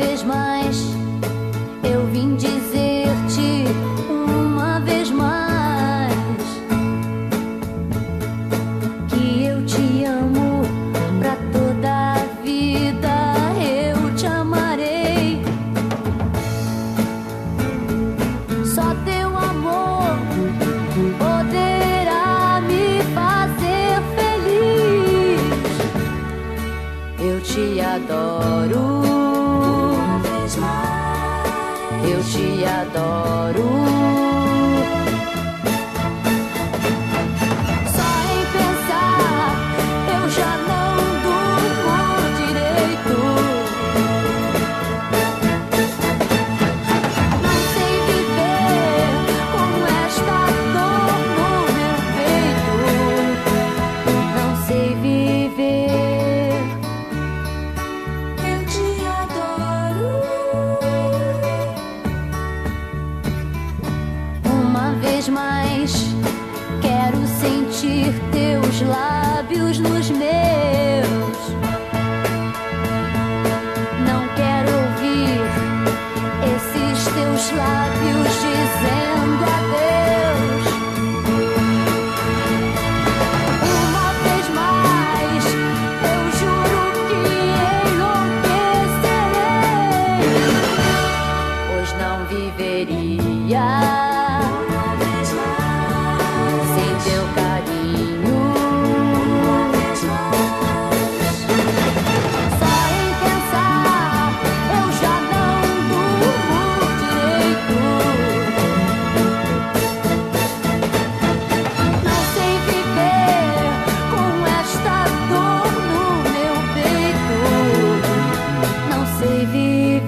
vez mais eu vim dizer-te uma vez mais que eu te amo pra toda a vida. Eu te amarei. Só teu amor poderá me fazer feliz. Eu te adoro. Te adoro. Só em pensar, eu já não vez mais, quero sentir teus lábios nos meus. Não quero ouvir esses teus lábios dizendo adeus. Uma vez mais, eu juro que enlouquecerei pois não viveria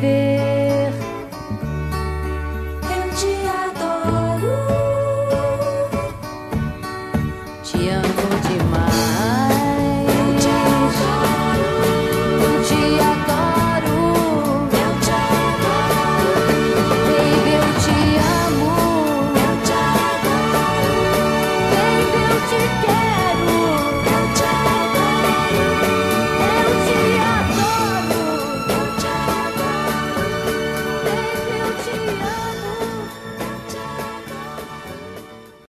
David.